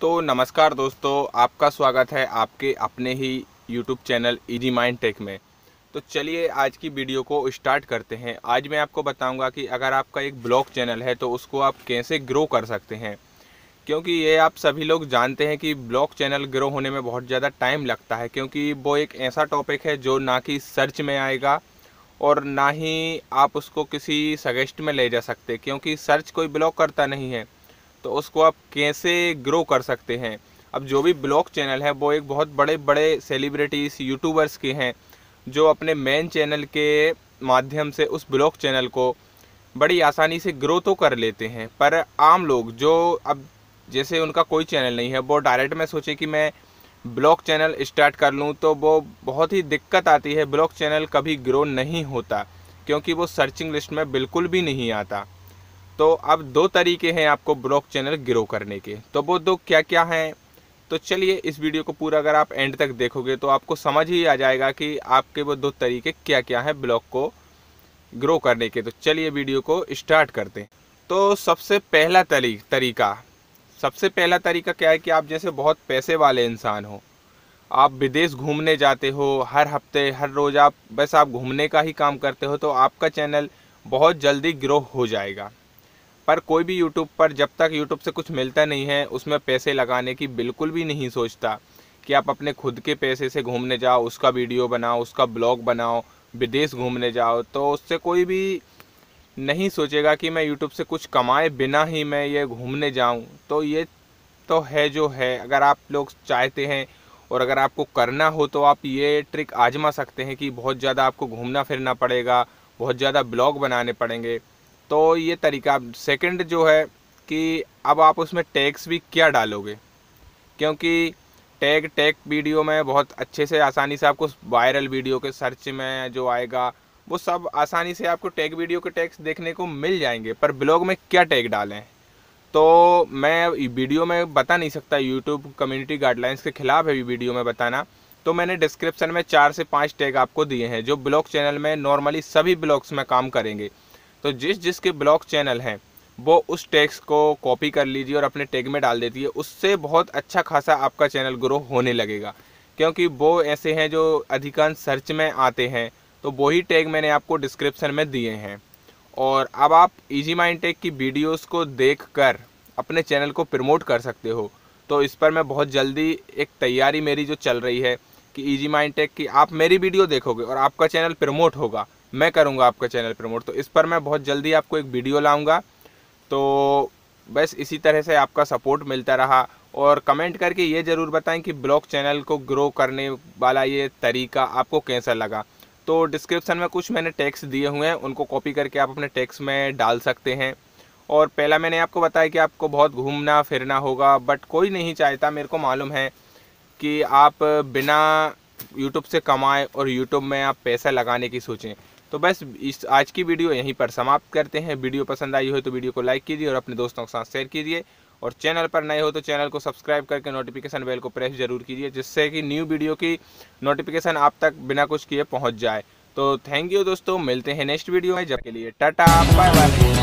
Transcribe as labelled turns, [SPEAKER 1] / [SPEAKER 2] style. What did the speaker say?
[SPEAKER 1] तो नमस्कार दोस्तों, आपका स्वागत है आपके अपने ही YouTube channel easy mind tech में। तो चलिए आज की वीडियो को स्टार्ट करते हैं। आज मैं आपको बताऊँगा कि अगर आपका एक ब्लॉग चैनल है तो उसको आप कैसे ग्रो कर सकते हैं। क्योंकि ये आप सभी लोग जानते हैं कि ब्लॉग चैनल ग्रो होने में बहुत ज़्यादा टाइम लगता है, क्योंकि वो एक ऐसा टॉपिक है जो ना कि सर्च में आएगा और ना ही आप उसको किसी सजेस्ट में ले जा सकते, क्योंकि सर्च कोई ब्लॉग करता नहीं है। तो उसको आप कैसे ग्रो कर सकते हैं? अब जो भी ब्लॉग चैनल है, वो एक बहुत बड़े बड़े सेलिब्रिटीज़ यूट्यूबर्स के हैं, जो अपने मेन चैनल के माध्यम से उस ब्लॉग चैनल को बड़ी आसानी से ग्रो तो कर लेते हैं, पर आम लोग जो अब जैसे उनका कोई चैनल नहीं है, वो डायरेक्ट में सोचे कि मैं ब्लॉग चैनल स्टार्ट कर लूँ तो वो बहुत ही दिक्कत आती है ब्लॉग चैनल कभी ग्रो नहीं होता, क्योंकि वो सर्चिंग लिस्ट में बिल्कुल भी नहीं आता। तो अब दो तरीके हैं आपको ब्लॉग चैनल ग्रो करने के। तो वो दो क्या क्या हैं? तो चलिए इस वीडियो को पूरा अगर आप एंड तक देखोगे तो आपको समझ ही आ जाएगा कि आपके वो दो तरीके क्या क्या हैं ब्लॉग को ग्रो करने के। तो चलिए वीडियो को स्टार्ट करते हैं। तो सबसे पहला तरी तरीका, सबसे पहला तरीका क्या है कि आप जैसे बहुत पैसे वाले इंसान हो, आप विदेश घूमने जाते हो, हर हफ़्ते, हर रोज़ आप, बस आप घूमने का ही काम करते हो तो आपका चैनल बहुत जल्दी ग्रो हो जाएगा। पर कोई भी यूट्यूब पर जब तक यूट्यूब से कुछ मिलता नहीं है, उसमें पैसे लगाने की बिल्कुल भी नहीं सोचता कि आप अपने खुद के पैसे से घूमने जाओ, उसका वीडियो बनाओ, उसका ब्लॉग बनाओ, विदेश घूमने जाओ तो उससे कोई भी नहीं सोचेगा कि मैं यूट्यूब से कुछ कमाए बिना ही मैं ये घूमने जाऊँ। तो ये तो है जो है, अगर आप लोग चाहते हैं और अगर आपको करना हो तो आप ये ट्रिक आजमा सकते हैं कि बहुत ज़्यादा आपको घूमना फिरना पड़ेगा, बहुत ज़्यादा ब्लॉग बनाने पड़ेंगे। तो ये तरीका सेकंड जो है कि अब आप उसमें टैग्स भी क्या डालोगे? क्योंकि टैग टैग वीडियो में बहुत अच्छे से आसानी से आपको वायरल वीडियो के सर्च में जो आएगा, वो सब आसानी से आपको टैग वीडियो के टैग्स देखने को मिल जाएँगे। पर ब्लॉग में क्या टैग डालें? तो मैं वीडियो में बता नहीं सकता यूट्यूब कम्युनिटी गाइडलाइंस के खिलाफ है वीडियो में बताना। तो मैंने डिस्क्रिप्शन में चार से पाँच टैग आपको दिए हैं, जो ब्लॉग चैनल में नॉर्मली सभी ब्लॉग्स में काम करेंगे। तो जिस जिसके ब्लॉग चैनल हैं, वो उस टैक्स को कॉपी कर लीजिए और अपने टैग में डाल देती है, उससे बहुत अच्छा खासा आपका चैनल ग्रो होने लगेगा। क्योंकि वो ऐसे हैं जो अधिकांश सर्च में आते हैं तो वही टैग मैंने आपको डिस्क्रिप्शन में दिए हैं। और अब आप इजी माइंड टेक की वीडियोस को देखकर अपने चैनल को प्रमोट कर सकते हो तो इस पर मैं बहुत जल्दी एक तैयारी मेरी जो चल रही है कि इजी माइंड टेक की आप मेरी वीडियो देखोगे और आपका चैनल प्रमोट होगा। मैं करूँगा आपका चैनल प्रमोट। तो इस पर मैं बहुत जल्दी आपको एक वीडियो लाऊँगा। तो बस इसी तरह से आपका सपोर्ट मिलता रहा। और कमेंट करके ये ज़रूर बताएँ कि ब्लॉग चैनल को ग्रो करने वाला ये तरीका आपको कैसा लगा। तो डिस्क्रिप्शन में कुछ मैंने टैक्स दिए हुए हैं, उनको कॉपी करके आप अपने टैक्स में डाल सकते हैं। और पहला मैंने आपको बताया कि आपको बहुत घूमना फिरना होगा, बट कोई नहीं चाहता, मेरे को मालूम है कि आप बिना यूट्यूब से कमाएँ और यूट्यूब में आप पैसा लगाने की सोचें। तो बस इस आज की वीडियो यहीं पर समाप्त करते हैं। वीडियो पसंद आई हो तो वीडियो को लाइक कीजिए और अपने दोस्तों के साथ शेयर कीजिए। और चैनल पर नए हो तो चैनल को सब्सक्राइब करके नोटिफिकेशन बेल को प्रेस ज़रूर कीजिए, जिससे कि न्यू वीडियो की नोटिफिकेशन आप तक बिना कुछ किए पहुँच जाए। तो थैंक यू दोस्तों, मिलते हैं नेक्स्ट वीडियो में। जब के लिए टाटा बाय बाय